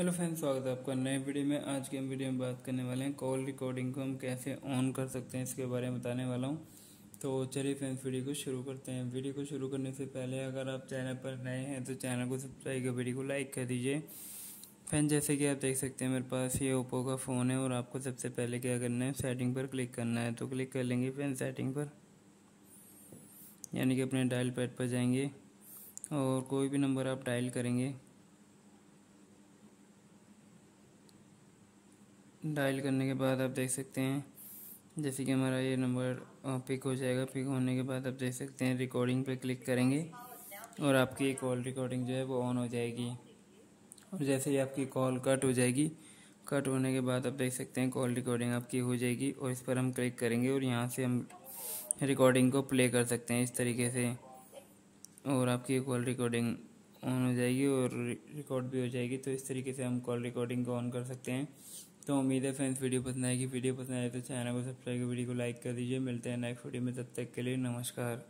Hello friends, स्वागत है आपका नए वीडियो में। आज के हम वीडियो में बात करने वाले हैं कॉल रिकॉर्डिंग को हम कैसे ऑन कर सकते हैं, इसके बारे में बताने वाला हूँ। तो चलिए फ्रेंड्स, वीडियो को शुरू करते हैं। वीडियो को शुरू करने से पहले अगर आप चैनल पर नए हैं तो चैनल को सब्सक्राइब कर वीडियो को लाइक कर दीजिए। फ्रेंड जैसे कि आप देख सकते हैं, मेरे पास ये ओप्पो का फ़ोन है और आपको सबसे पहले क्या करना है, सेटिंग पर क्लिक करना है। तो क्लिक कर लेंगे फ्रेंड सेटिंग पर। यानी कि अपने डायल पैड पर जाएँगे और कोई भी नंबर आप डायल करेंगे। डायल करने के बाद आप देख सकते हैं, जैसे कि हमारा ये नंबर पिक हो जाएगा। पिक होने के बाद आप देख सकते हैं रिकॉर्डिंग पे क्लिक करेंगे और आपकी कॉल रिकॉर्डिंग जो है वो ऑन हो जाएगी। और जैसे ही आपकी कॉल कट हो जाएगी कट होने के बाद आप देख सकते हैं कॉल रिकॉर्डिंग आपकी हो जाएगी और इस पर हम क्लिक करेंगे और यहाँ से हम रिकॉर्डिंग को प्ले कर सकते हैं इस तरीके से। और आपकी कॉल रिकॉर्डिंग ऑन हो जाएगी और रिकॉर्ड भी हो जाएगी। तो इस तरीके से हम कॉल रिकॉर्डिंग को ऑन कर सकते हैं। तो उम्मीद है फ्रेंड्स वीडियो पसंद आएगी। वीडियो पसंद आए तो चैनल को सब्सक्राइब वीडियो को लाइक कर दीजिए। मिलते हैं नेक्स्ट वीडियो में। तब तक के लिए नमस्कार।